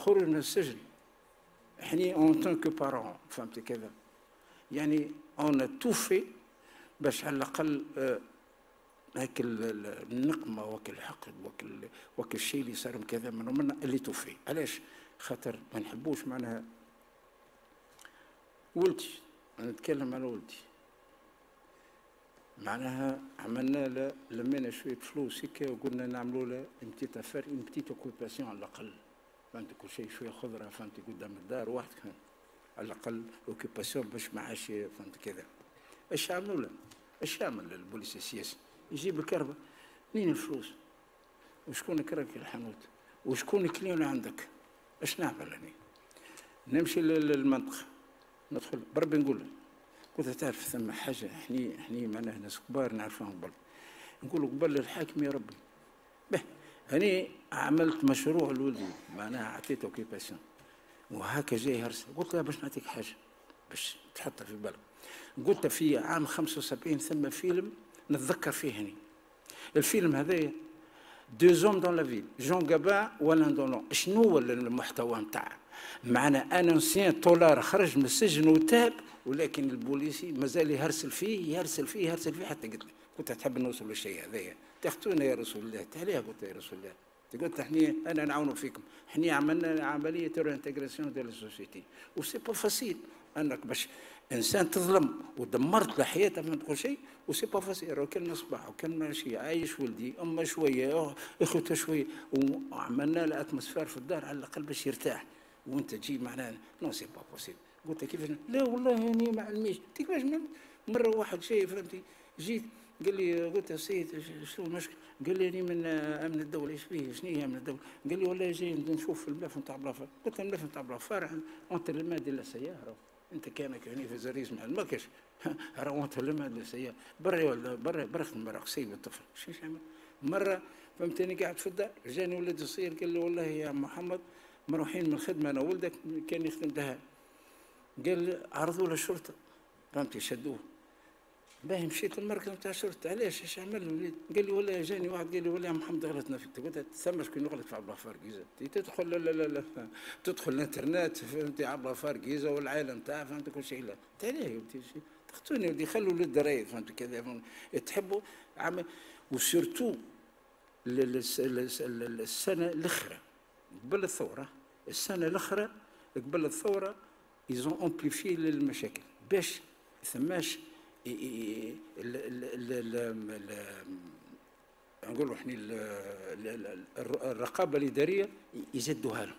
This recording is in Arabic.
الخروج من السجن. إحنا en tant que parents فهمت كذا يعني on a tout fait باش على الأقل آه، هاك النقمة وك الحقد وك وك الشيء اللي صار كذا من ومن اللي توفي علاش؟ خاطر ما نحبوش معناها. ولدي نتكلم على ولدي. معناها عملنا له لمينا شوية فلوس هكا وقلنا نعملوا له petite affaire une petite occupation على الأقل. فهمت كل شيء شوية خضرة فهمت قدام الدار واحد كان على الأقل اوكيباسيون باش ما عادش فهمت كذا إيش عملوا له؟ إيش عمل البوليس السياسي؟ يجيب الكهرباء منين الفلوس؟ وشكون كرك الحانوت؟ وشكون كليون عندك؟ إيش نعمل يعني؟ نمشي للمنطقة ندخل بربي نقول قلت تعرف ثم حاجة إحنا إحنا معناها ناس كبار نعرفهم بربي نقول قبل الحاكم يا ربي به هني عملت مشروع لولدي معناها أعطيته occupation وهكا جاي هرسه قلت له باش نعطيك حاجة باش تحطها في بالك قلت في عام 75 ثم فيلم نتذكر فيه هني. الفيلم هذايا Deux hommes dans la ville جون جابان وآلان ديلون شنو هو المحتوى نتاعه؟ معنا un ancien taulard خرج من السجن وتاب ولكن البوليسي مازال يهرسل فيه يهرسل فيه يهرسل فيه حتى قلت كنت تحب نوصل للشيء هذايا؟ تاخذونا يا رسول الله تعالى قلت يا رسول الله. قلت إحنا أنا نعاونوا فيكم. إحنا عملنا عملية انتجراسيون ديال السوسيتي وسي با فاسيل أنك باش إنسان تظلم ودمرت له حياته ما تقول شيء وسي با فاسيل كان صباح وكان ماشي عايش ولدي أما شوية اخوته شوية. وعملنا له اتموسفير في الدار على الأقل باش يرتاح. وانت تجي معناها نو سي با بوسيبل قلت كيفاش لا والله اني ما علميش. كيفاش مرة واحد شيء فهمتي؟ جيت قال لي قلت يا سيد شنو المشكل؟ قال لي اني من أمن الدولة. إيش فيه؟ شنو هي أمن الدولة؟ قال لي والله جاي نشوف الملف نتاع بلافار قلت له الملف نتاع بلافار أنت المادة لا سيارة. أنت كانك هنا في زريز مع المكش راه أنت المادة سيارة. برا ولا برا برا برا سيد الطفل. يعمل؟ مرة فهمتني قاعد في الدار جاني ولد صغير قال لي والله يا محمد مروحين من الخدمه أنا ولدك كان يخدم دهان قال عرضوا له الشرطه فهمتي شدوه باهي مشيت للمركز نتاع الشرطه علاش؟ إيش عمل الوليد؟ قال لي والله جاني واحد. قال لي والله يا محمد غلطنا فيك. قلت ثم شكون يغلط في عبد فارقيزه تدخل لا لا لا, لا. تدخل الإنترنت فهمتي عبد فارقيزه والعائله نتاعها فهمت كل شيء لا. يا ولدي تقتلوني ولدي خلوا ولد رايد فهمت كذا تحبوا؟ عمل وسيرتو السنة الاخرى قبل الثورة السنة الأخرى قبل الثورة يزون امبليفي المشاكل باش ثماش نقولوا إحنا الرقابة الإدارية يزدوها لهم.